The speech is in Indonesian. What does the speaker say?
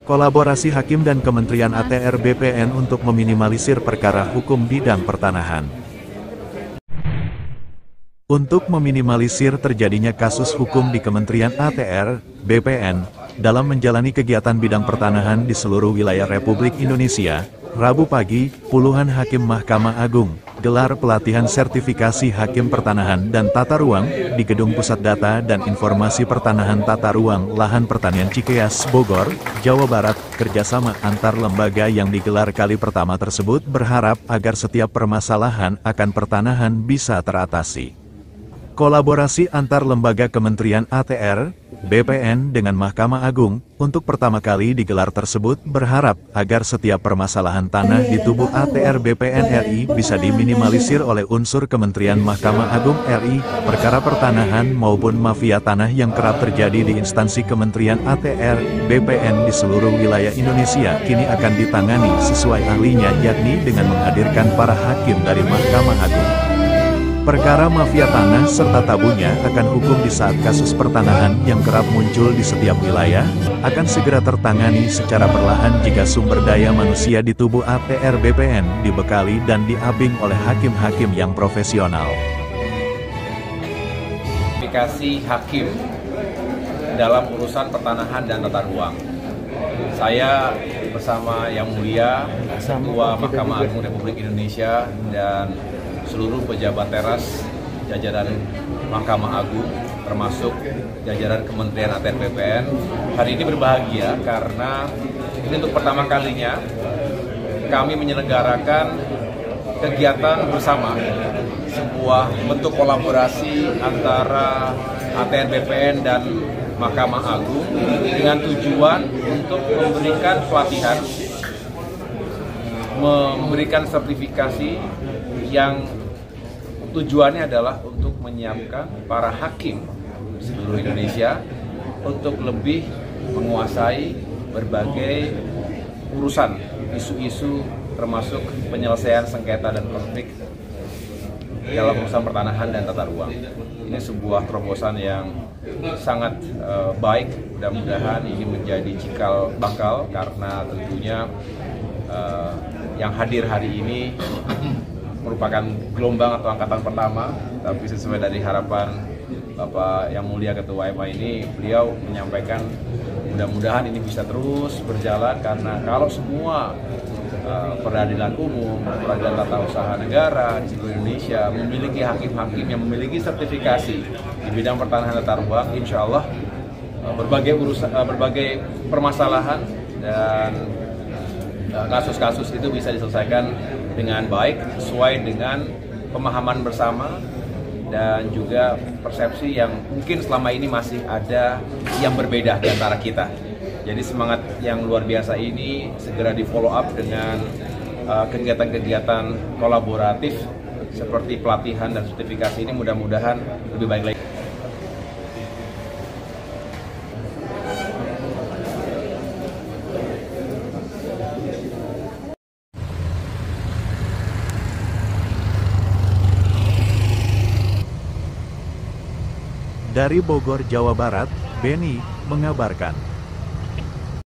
Kolaborasi Hakim dan Kementerian ATR BPN untuk meminimalisir perkara hukum bidang pertanahan. Untuk meminimalisir terjadinya kasus hukum di Kementerian ATR, BPN, dalam menjalani kegiatan bidang pertanahan di seluruh wilayah Republik Indonesia, Rabu pagi, puluhan hakim Mahkamah Agung, gelar pelatihan sertifikasi Hakim Pertanahan dan Tata Ruang, di Gedung Pusat Data dan Informasi Pertanahan Tata Ruang Lahan Pertanian Cikeas, Bogor, Jawa Barat, kerjasama antar lembaga yang digelar kali pertama tersebut berharap agar setiap permasalahan akan pertanahan bisa teratasi. Kolaborasi antar lembaga Kementerian ATR, BPN dengan Mahkamah Agung, untuk pertama kali digelar tersebut berharap agar setiap permasalahan tanah di tubuh ATR BPN RI bisa diminimalisir oleh unsur Kementerian Mahkamah Agung RI, perkara pertanahan maupun mafia tanah yang kerap terjadi di instansi Kementerian ATR, BPN di seluruh wilayah Indonesia kini akan ditangani sesuai ahlinya yakni dengan menghadirkan para hakim dari Mahkamah Agung. Perkara mafia tanah serta tabunya akan hukum di saat kasus pertanahan yang kerap muncul di setiap wilayah, akan segera tertangani secara perlahan jika sumber daya manusia di tubuh ATR BPN dibekali dan diabing oleh hakim-hakim yang profesional. Aplikasi hakim dalam urusan pertanahan dan tata ruang. Saya bersama Yang Mulia, Ketua Mahkamah Agung Republik Indonesia dan seluruh pejabat teras jajaran Mahkamah Agung termasuk jajaran Kementerian ATR BPN hari ini berbahagia karena ini untuk pertama kalinya kami menyelenggarakan kegiatan bersama sebuah bentuk kolaborasi antara ATR BPN dan Mahkamah Agung dengan tujuan untuk memberikan pelatihan memberikan sertifikasi yang tujuannya adalah untuk menyiapkan para hakim seluruh Indonesia untuk lebih menguasai berbagai urusan isu-isu termasuk penyelesaian sengketa dan konflik dalam urusan pertanahan dan tata ruang. Ini sebuah terobosan yang sangat uh, baik. Mudah-mudahan ini menjadi cikal bakal karena tentunya uh, yang hadir hari ini merupakan gelombang atau angkatan pertama, tapi sesuai dari harapan Bapak yang mulia Ketua EMA ini, beliau menyampaikan mudah-mudahan ini bisa terus berjalan karena kalau semua uh, peradilan umum, peradilan tata usaha negara di seluruh Indonesia memiliki hakim-hakim yang memiliki sertifikasi di bidang pertanahan tata ruang, insya Allah uh, berbagai urusan, uh, berbagai permasalahan dan kasus-kasus itu bisa diselesaikan dengan baik sesuai dengan pemahaman bersama dan juga persepsi yang mungkin selama ini masih ada yang berbeda di antara kita. Jadi semangat yang luar biasa ini segera di follow up dengan uh, kegiatan-kegiatan uh, kolaboratif seperti pelatihan dan sertifikasi ini mudah-mudahan lebih baik lagi. Dari Bogor, Jawa Barat, Beni mengabarkan.